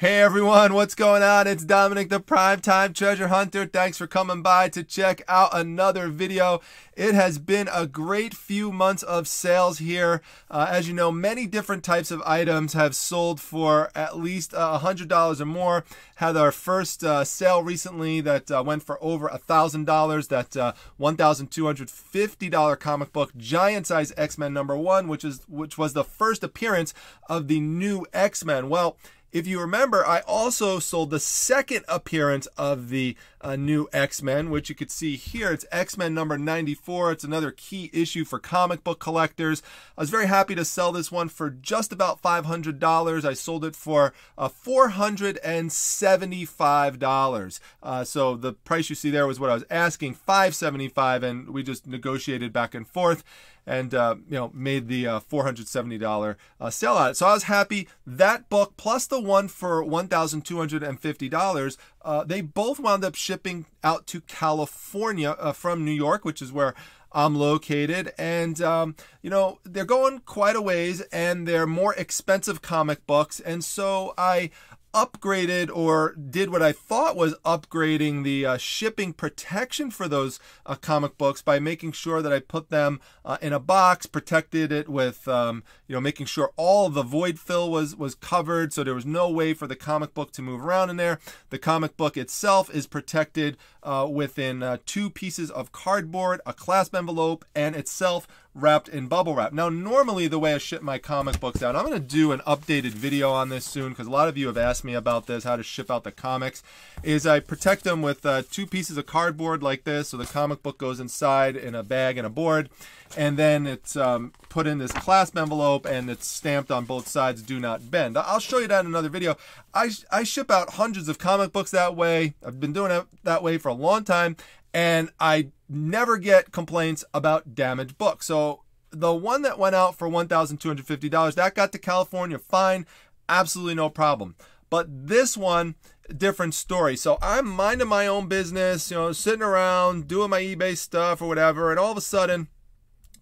Hey everyone, what's going on? It's Dominic the Primetime Treasure Hunter. Thanks for coming by to check out another video. It has been a great few months of sales here. Uh, as you know, many different types of items have sold for at least uh, $100 or more. Had our first uh, sale recently that uh, went for over $1,000. That uh, $1,250 comic book, Giant Size X-Men number one, which is which was the first appearance of the new X-Men. Well, if you remember, I also sold the second appearance of the uh, new X-Men, which you could see here. It's X-Men number 94. It's another key issue for comic book collectors. I was very happy to sell this one for just about $500. I sold it for uh, $475. Uh, so the price you see there was what I was asking, 575 and we just negotiated back and forth and uh, you know made the uh, $470 uh, sale out. So I was happy. That book plus the one for $1,250, uh, they both wound up shipping out to California uh, from New York, which is where I'm located. And, um, you know, they're going quite a ways and they're more expensive comic books. And so I upgraded or did what I thought was upgrading the uh, shipping protection for those uh, comic books by making sure that I put them uh, in a box, protected it with, um, you know, making sure all the void fill was was covered, so there was no way for the comic book to move around in there. The comic book itself is protected uh, within uh, two pieces of cardboard, a clasp envelope, and itself wrapped in bubble wrap. Now, normally the way I ship my comic books out, I'm going to do an updated video on this soon because a lot of you have asked me about this, how to ship out the comics, is I protect them with uh, two pieces of cardboard like this, so the comic book goes inside in a bag and a board, and then it's um, put in this clasp envelope and it's stamped on both sides, do not bend. I'll show you that in another video. I, I ship out hundreds of comic books that way. I've been doing it that way for a long time, and I never get complaints about damaged books. So the one that went out for $1,250, that got to California fine, absolutely no problem. But this one, different story. So I'm minding my own business, you know, sitting around doing my eBay stuff or whatever, and all of a sudden,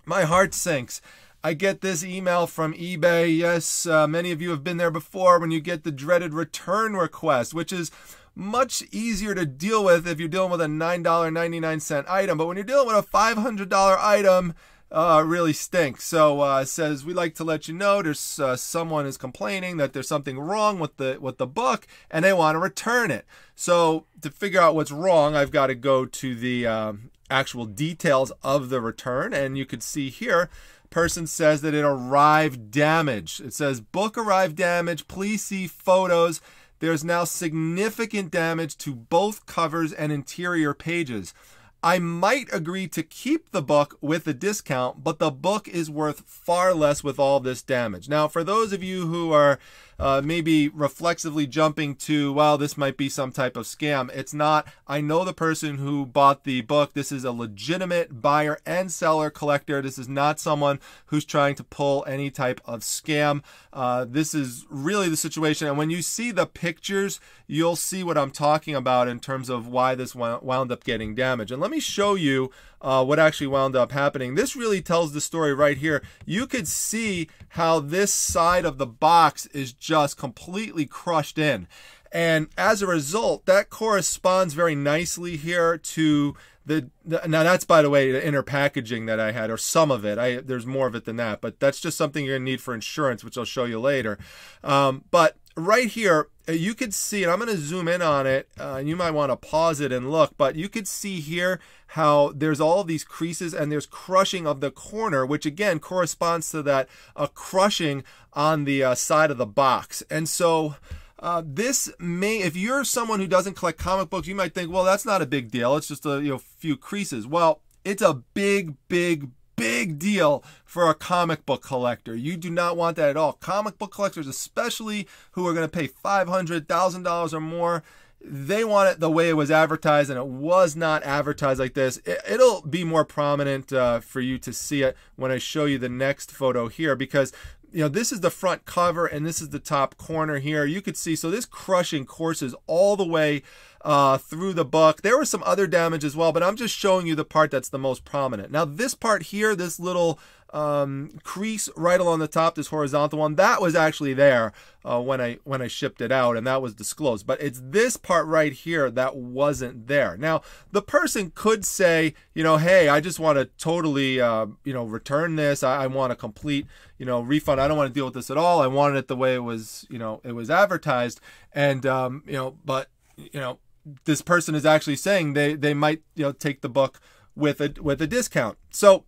my heart sinks. I get this email from eBay. Yes, uh, many of you have been there before when you get the dreaded return request, which is much easier to deal with if you're dealing with a $9.99 item. But when you're dealing with a $500 item, uh, really stinks. So uh, says we'd like to let you know there's uh, someone is complaining that there's something wrong with the with the book and they want to return it. So to figure out what's wrong, I've got to go to the um, actual details of the return, and you could see here. Person says that it arrived damaged. It says book arrived damaged. Please see photos. There's now significant damage to both covers and interior pages. I might agree to keep the book with a discount, but the book is worth far less with all this damage. Now, for those of you who are uh, maybe reflexively jumping to, well, this might be some type of scam. It's not. I know the person who bought the book. This is a legitimate buyer and seller collector. This is not someone who's trying to pull any type of scam. Uh, this is really the situation. And when you see the pictures, you'll see what I'm talking about in terms of why this wound up getting damaged. And let me show you uh, what actually wound up happening. This really tells the story right here. You could see how this side of the box is just completely crushed in. And as a result, that corresponds very nicely here to the, the, now that's by the way the inner packaging that I had or some of it. I there's more of it than that, but that's just something you're gonna need for insurance, which I'll show you later. Um, but right here, you could see, and I'm going to zoom in on it, uh, and you might want to pause it and look, but you could see here how there's all these creases and there's crushing of the corner, which again corresponds to that uh, crushing on the uh, side of the box. And so uh, this may, if you're someone who doesn't collect comic books, you might think, well, that's not a big deal. It's just a you know few creases. Well, it's a big, big, big deal for a comic book collector. You do not want that at all. Comic book collectors, especially who are going to pay $500,000 or more, they want it the way it was advertised, and it was not advertised like this. It, will be more prominent uh, for you to see it when I show you the next photo here because you know, this is the front cover and this is the top corner here. You could see, so this crushing courses all the way uh, through the book. There was some other damage as well, but I'm just showing you the part that's the most prominent. Now, this part here, this little um, crease right along the top, this horizontal one, that was actually there uh, when I when I shipped it out, and that was disclosed. But it's this part right here that wasn't there. Now the person could say, you know, hey, I just want to totally, uh, you know, return this. I, I want a complete, you know, refund. I don't want to deal with this at all. I wanted it the way it was, you know, it was advertised, and um, you know, but you know, this person is actually saying they they might, you know, take the book with a with a discount. So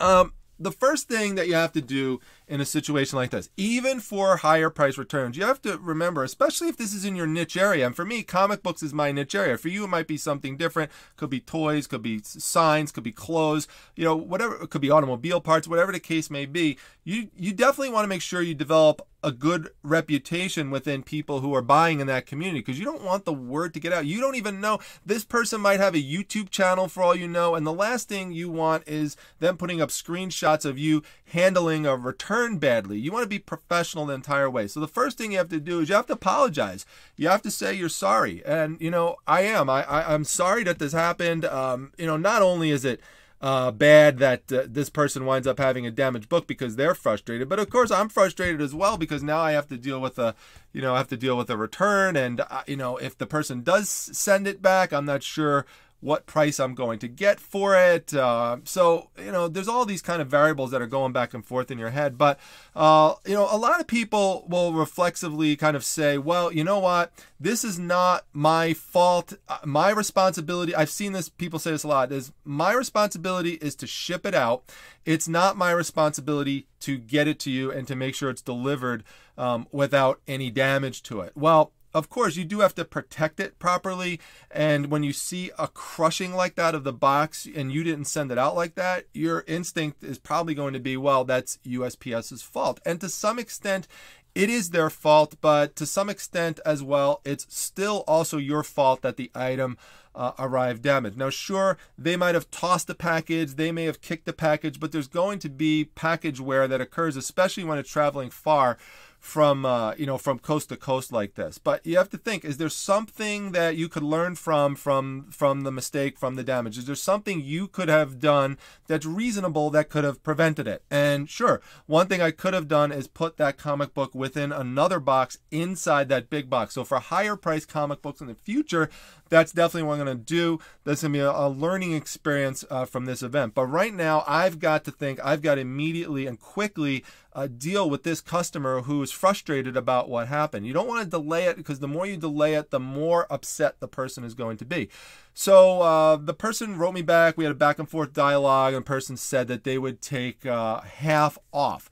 um, the first thing that you have to do in a situation like this, even for higher price returns, you have to remember, especially if this is in your niche area. And for me, comic books is my niche area. For you, it might be something different. Could be toys, could be signs, could be clothes, you know, whatever. It could be automobile parts, whatever the case may be. You you definitely want to make sure you develop a good reputation within people who are buying in that community because you don't want the word to get out. You don't even know this person might have a YouTube channel for all you know. And the last thing you want is them putting up screenshots of you handling a return badly. You want to be professional the entire way. So the first thing you have to do is you have to apologize. You have to say you're sorry. And, you know, I am. I, I, am sorry that this happened. Um, you know, not only is it uh, bad that uh, this person winds up having a damaged book because they're frustrated. But of course, I'm frustrated as well because now I have to deal with a, you know, I have to deal with a return, and uh, you know, if the person does send it back, I'm not sure what price I'm going to get for it. Uh, so, you know, there's all these kind of variables that are going back and forth in your head. But, uh, you know, a lot of people will reflexively kind of say, well, you know what? This is not my fault. Uh, my responsibility, I've seen this, people say this a lot, is my responsibility is to ship it out. It's not my responsibility to get it to you and to make sure it's delivered um, without any damage to it. Well, of course, you do have to protect it properly. And when you see a crushing like that of the box and you didn't send it out like that, your instinct is probably going to be, well, that's USPS's fault. And to some extent, it is their fault, but to some extent as well, it's still also your fault that the item uh, arrived damaged. Now, sure, they might have tossed the package, they may have kicked the package, but there's going to be package wear that occurs, especially when it's traveling far from uh, you know from coast to coast like this. But you have to think is there something that you could learn from from from the mistake from the damage? Is there something you could have done that's reasonable that could have prevented it? And sure one thing i could have done is put that comic book within another box inside that big box. So for higher price comic books in the future that's definitely what i'm going to do that's going to be a, a learning experience uh, from this event but right now i've got to think i've got to immediately and quickly uh, deal with this customer who is frustrated about what happened. You don't want to delay it because the more you delay it, the more upset the person is going to be. So uh, the person wrote me back. We had a back and forth dialogue, and the person said that they would take uh, half off.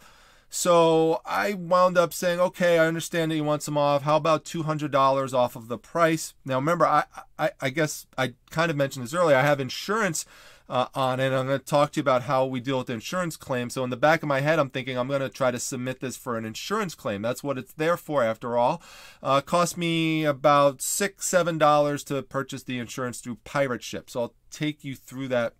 So I wound up saying, okay, I understand that you want some off. How about $200 off of the price? Now, remember, I, I, I guess I kind of mentioned this earlier. I have insurance uh, on it. I'm going to talk to you about how we deal with insurance claims. So in the back of my head, I'm thinking I'm going to try to submit this for an insurance claim. That's what it's there for, after all. Uh, cost me about six, seven dollars to purchase the insurance through Pirate Ship. So I'll take you through that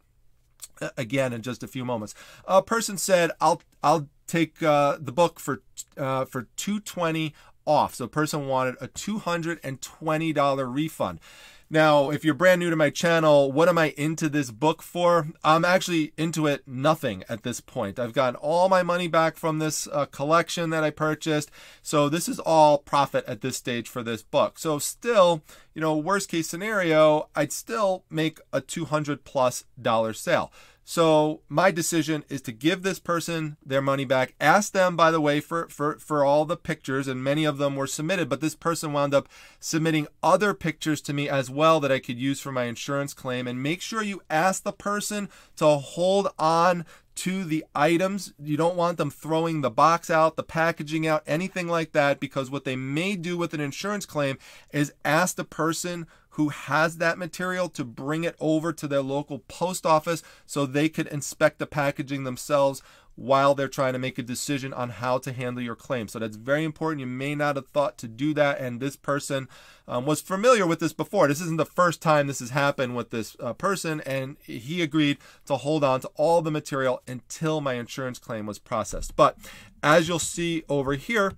again in just a few moments. A person said, "I'll I'll take uh, the book for uh, for 220 off." So a person wanted a $220 refund. Now, if you're brand new to my channel, what am I into this book for? I'm actually into it nothing at this point. I've gotten all my money back from this uh, collection that I purchased. So this is all profit at this stage for this book. So still, you know, worst case scenario, I'd still make a 200 plus dollar sale. So my decision is to give this person their money back. Ask them, by the way, for, for, for all the pictures, and many of them were submitted, but this person wound up submitting other pictures to me as well that I could use for my insurance claim. And make sure you ask the person to hold on to the items. You don't want them throwing the box out, the packaging out, anything like that, because what they may do with an insurance claim is ask the person who has that material to bring it over to their local post office so they could inspect the packaging themselves while they're trying to make a decision on how to handle your claim. So that's very important. You may not have thought to do that, and this person um, was familiar with this before. This isn't the first time this has happened with this uh, person, and he agreed to hold on to all the material until my insurance claim was processed. But as you'll see over here,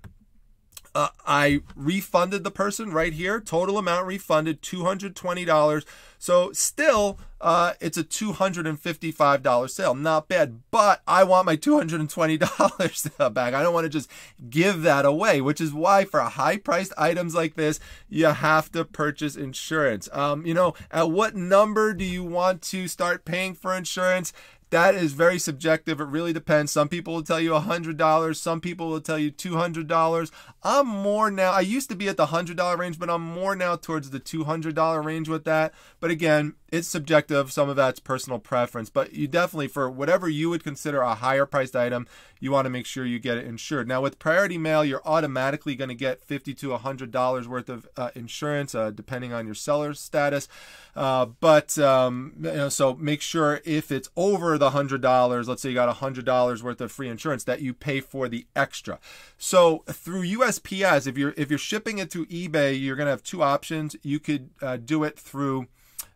uh, I refunded the person right here. Total amount refunded $220. So still, uh, it's a $255 sale. Not bad, but I want my $220 back. I don't want to just give that away, which is why for high priced items like this, you have to purchase insurance. Um, you know, at what number do you want to start paying for insurance? That is very subjective. It really depends. Some people will tell you $100. Some people will tell you $200. I'm more now, I used to be at the $100 range, but I'm more now towards the $200 range with that. But again, it's subjective. Some of that's personal preference, but you definitely, for whatever you would consider a higher priced item, you want to make sure you get it insured. Now, with priority mail, you're automatically going to get 50 to $100 worth of uh, insurance, uh, depending on your seller's status. Uh, but, um, you know, so make sure if it's over the $100, let's say you got $100 worth of free insurance, that you pay for the extra. So through USPS, if you're, if you're shipping it through eBay, you're going to have two options. You could uh, do it through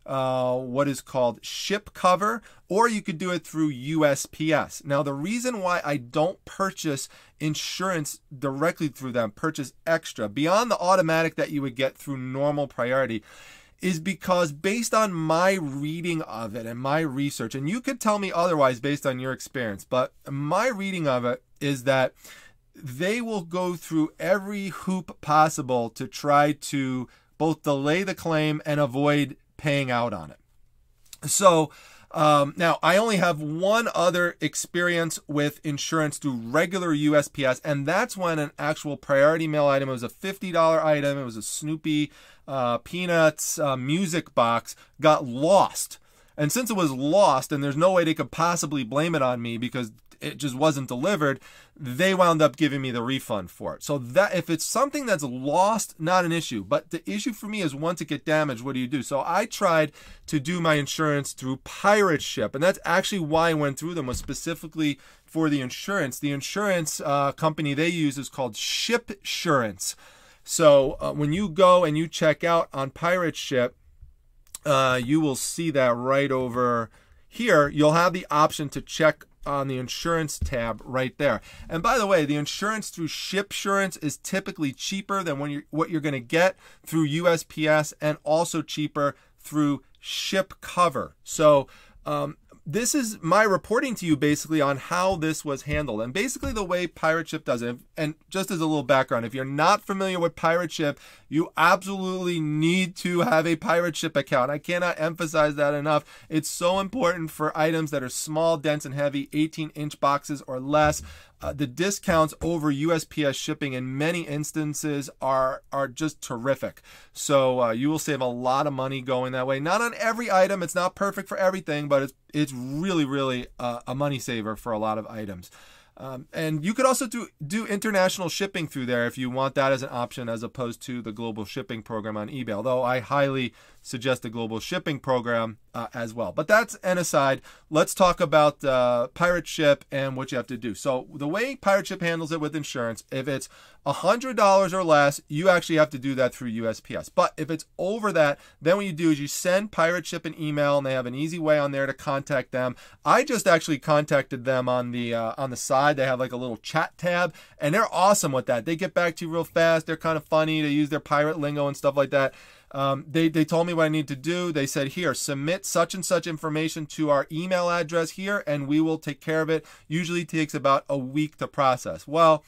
uh, what is called ship cover, or you could do it through USPS. Now, the reason why I don't purchase insurance directly through them, purchase extra beyond the automatic that you would get through normal priority, is because based on my reading of it and my research, and you could tell me otherwise based on your experience, but my reading of it is that they will go through every hoop possible to try to both delay the claim and avoid paying out on it. So um, now I only have one other experience with insurance through regular USPS, and that's when an actual priority mail item it was a $50 item. It was a Snoopy uh, Peanuts uh, music box got lost. And since it was lost and there's no way they could possibly blame it on me because it just wasn't delivered, they wound up giving me the refund for it. So that if it's something that's lost, not an issue. But the issue for me is once it get damaged, what do you do? So I tried to do my insurance through Pirate Ship, and that's actually why I went through them was specifically for the insurance. The insurance uh, company they use is called Shipsurance. So uh, when you go and you check out on Pirate Ship, uh, you will see that right over here. You'll have the option to check on the insurance tab right there. And by the way, the insurance through Shipsurance is typically cheaper than when you're, what you're going to get through USPS and also cheaper through Ship Cover. So um, this is my reporting to you basically on how this was handled and basically the way pirate ship does it. And just as a little background if you're not familiar with pirate ship you absolutely need to have a pirate ship account. I cannot emphasize that enough. It's so important for items that are small dense and heavy 18 inch boxes or less uh, the discounts over USPS shipping in many instances are are just terrific. So uh, you will save a lot of money going that way. Not on every item; it's not perfect for everything, but it's it's really really uh, a money saver for a lot of items. Um, and you could also do do international shipping through there if you want that as an option, as opposed to the global shipping program on eBay. Although I highly suggest a global shipping program uh, as well. But that's an aside. Let's talk about uh, Pirate Ship and what you have to do. So the way Pirate Ship handles it with insurance, if it's $100 or less, you actually have to do that through USPS. But if it's over that, then what you do is you send Pirate Ship an email, and they have an easy way on there to contact them. I just actually contacted them on the uh, on the side. They have like a little chat tab, and they're awesome with that. They get back to you real fast. They're kind of funny. They use their pirate lingo and stuff like that. Um, they, they told me what I need to do. They said, here, submit such and such information to our email address here, and we will take care of it. Usually takes about a week to process. Well,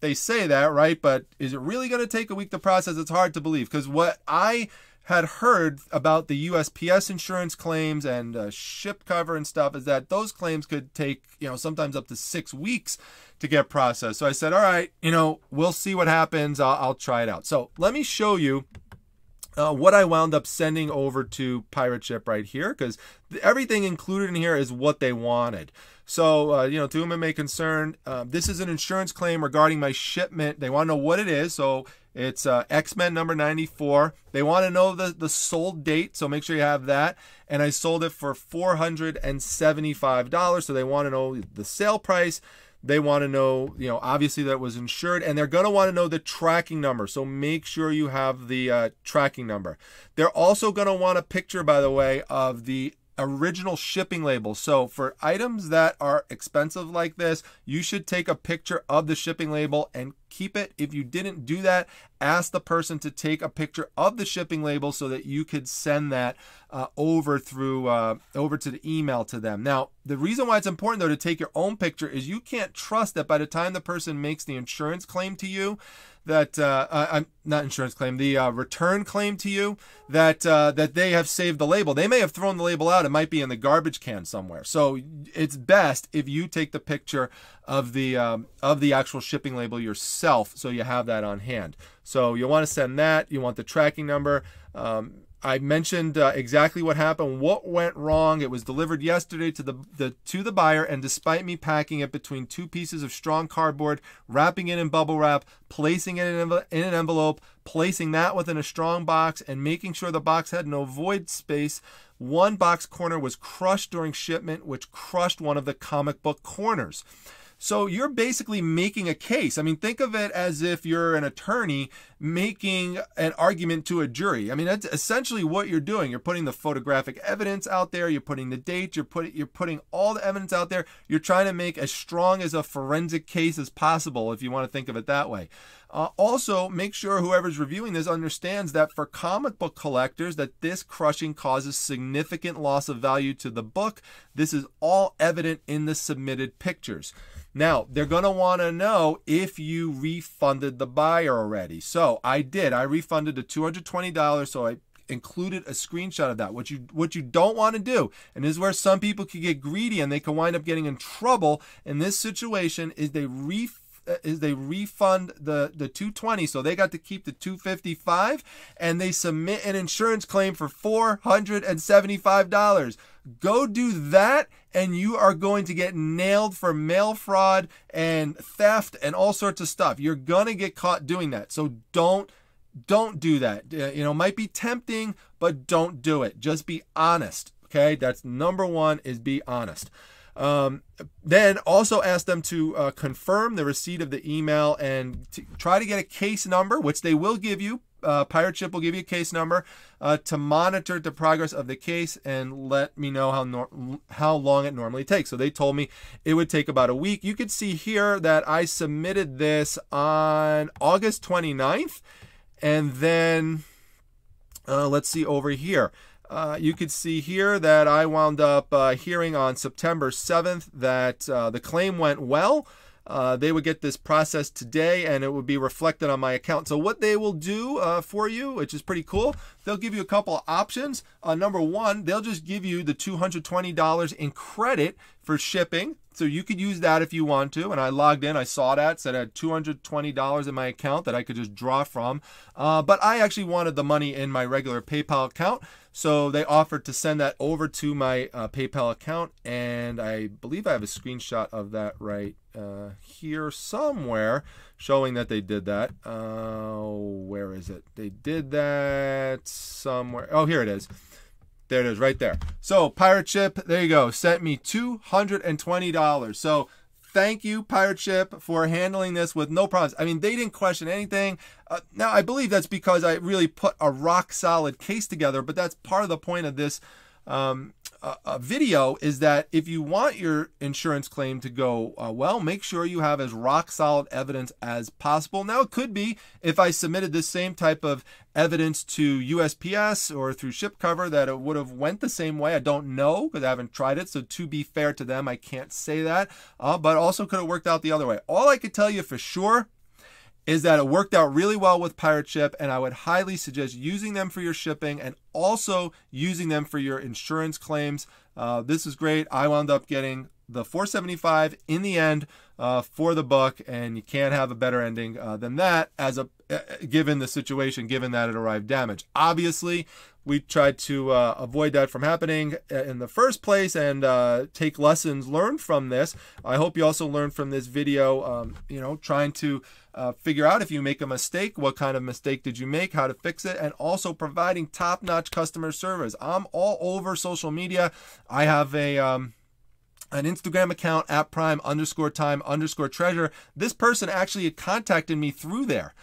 they say that, right? But is it really going to take a week to process? It's hard to believe because what I had heard about the USPS insurance claims and uh, ship cover and stuff is that those claims could take, you know, sometimes up to six weeks to get processed. So I said, all right, you know, we'll see what happens. I'll, I'll try it out. So let me show you uh, what I wound up sending over to Pirate Ship right here, because everything included in here is what they wanted. So, uh, you know, to whom it may concern, uh, this is an insurance claim regarding my shipment. They want to know what it is. So it's uh, X-Men number 94. They want to know the, the sold date. So make sure you have that. And I sold it for $475. So they want to know the sale price they want to know, you know, obviously that was insured, and they're going to want to know the tracking number. So make sure you have the uh, tracking number. They're also going to want a picture, by the way, of the original shipping label. So for items that are expensive like this, you should take a picture of the shipping label and keep it. If you didn't do that, ask the person to take a picture of the shipping label so that you could send that uh, over through uh, over to the email to them. Now, the reason why it's important though to take your own picture is you can't trust that by the time the person makes the insurance claim to you, that uh, I'm not insurance claim, the uh, return claim to you that uh, that they have saved the label. They may have thrown the label out. It might be in the garbage can somewhere. So it's best if you take the picture of the um, of the actual shipping label yourself, so you have that on hand. So you want to send that. You want the tracking number. Um, I mentioned uh, exactly what happened, what went wrong. It was delivered yesterday to the, the to the buyer, and despite me packing it between two pieces of strong cardboard, wrapping it in bubble wrap, placing it in, in an envelope, placing that within a strong box, and making sure the box had no void space, one box corner was crushed during shipment, which crushed one of the comic book corners. So you're basically making a case. I mean, think of it as if you're an attorney making an argument to a jury. I mean, that's essentially what you're doing. You're putting the photographic evidence out there, you're putting the date, you're putting you're putting all the evidence out there. You're trying to make as strong as a forensic case as possible if you want to think of it that way. Uh, also, make sure whoever's reviewing this understands that for comic book collectors, that this crushing causes significant loss of value to the book. This is all evident in the submitted pictures. Now, they're going to want to know if you refunded the buyer already. So I did. I refunded the $220. So I included a screenshot of that. What you what you don't want to do, and this is where some people can get greedy and they can wind up getting in trouble in this situation, is they refund is they refund the the 220 so they got to keep the 255 and they submit an insurance claim for $475 go do that and you are going to get nailed for mail fraud and theft and all sorts of stuff. You're going to get caught doing that. So don't don't do that. Uh, you know might be tempting but don't do it. Just be honest okay? That's number one is be honest um, then also ask them to uh, confirm the receipt of the email and try to get a case number, which they will give you. Uh, Pirate Ship will give you a case number uh, to monitor the progress of the case and let me know how nor- how long it normally takes. So they told me it would take about a week. You could see here that I submitted this on August 29th, and then uh, let's see over here. Uh, you could see here that I wound up uh, hearing on September 7th that uh, the claim went well. Uh, they would get this process today and it would be reflected on my account. So, what they will do uh, for you, which is pretty cool, they'll give you a couple options. number one, they'll just give you the $220 in credit for shipping. So you could use that if you want to. And I logged in, I saw that, said I had $220 in my account that I could just draw from. Uh, but I actually wanted the money in my regular PayPal account. So they offered to send that over to my uh, PayPal account. And I believe I have a screenshot of that right uh, here somewhere showing that they did that. Uh, where is it? They did that somewhere. Oh, here it is. There it is, right there. So Pirate Ship, there you go, sent me $220. So thank you, Pirate Ship, for handling this with no problems. I mean, they didn't question anything. Uh, now, I believe that's because I really put a rock solid case together, but that's part of the point of this um, a, video is that if you want your insurance claim to go uh, well, make sure you have as rock solid evidence as possible. Now, it could be if I submitted this same type of evidence to USPS or through ShipCover that it would have went the same way. I don't know because I haven't tried it. So to be fair to them, I can't say that. Uh, but also could have worked out the other way. All I could tell you for sure is that it worked out really well with Pirate Ship, and I would highly suggest using them for your shipping and also using them for your insurance claims. Uh, this is great. I wound up getting the 475 in the end uh, for the book, and you can't have a better ending uh, than that as a uh, given the situation, given that it arrived damaged. Obviously, we tried to uh, avoid that from happening uh, in the first place and uh, take lessons learned from this. I hope you also learned from this video, um, you know, trying to uh, figure out if you make a mistake, what kind of mistake did you make, how to fix it, and also providing top notch customer service. I'm all over social media. I have a. Um, an Instagram account at prime underscore time underscore treasure. This person actually contacted me through there.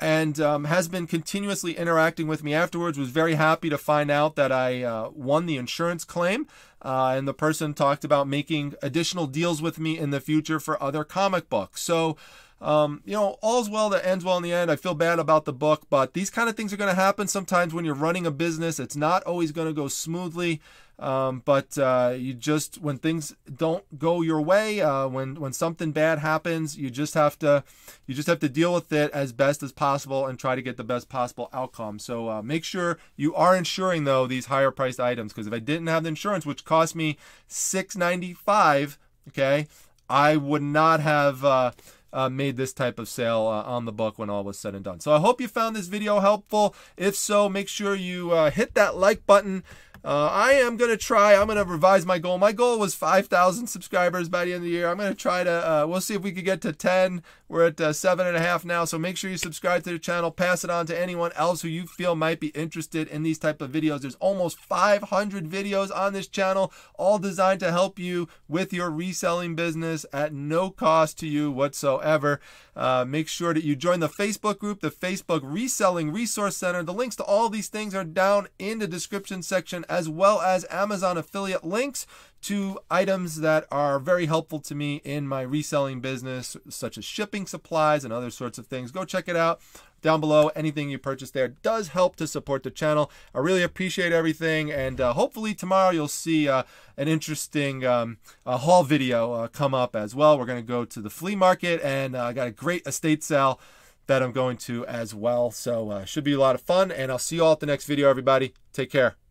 And um, has been continuously interacting with me afterwards. Was very happy to find out that I uh, won the insurance claim. Uh, and the person talked about making additional deals with me in the future for other comic books. So, um, you know, all's well that ends well in the end. I feel bad about the book, but these kind of things are going to happen sometimes when you're running a business. It's not always going to go smoothly. Um, but uh, you just when things don't go your way, uh, when when something bad happens, you just have to you just have to deal with it as best as possible and try to get the best possible outcome. So uh, make sure you are insuring though these higher priced items because if I didn't have the insurance, which cost me six ninety five, okay, I would not have. Uh, uh, made this type of sale uh, on the book when all was said and done. So I hope you found this video helpful. If so, make sure you uh, hit that like button. Uh, I am going to try. I'm going to revise my goal. My goal was 5,000 subscribers by the end of the year. I'm going to try to, uh, we'll see if we could get to 10. We're at uh, seven and a half now. So make sure you subscribe to the channel. Pass it on to anyone else who you feel might be interested in these type of videos. There's almost 500 videos on this channel, all designed to help you with your reselling business at no cost to you whatsoever. Uh, make sure that you join the Facebook group, the Facebook Reselling Resource Center. The links to all these things are down in the description section as well as Amazon affiliate links to items that are very helpful to me in my reselling business, such as shipping supplies and other sorts of things. Go check it out down below. Anything you purchase there does help to support the channel. I really appreciate everything, and uh, hopefully tomorrow you'll see uh, an interesting um, haul video uh, come up as well. We're going to go to the flea market, and uh, I got a great estate sale that I'm going to as well. So uh, should be a lot of fun, and I'll see you all at the next video, everybody. Take care.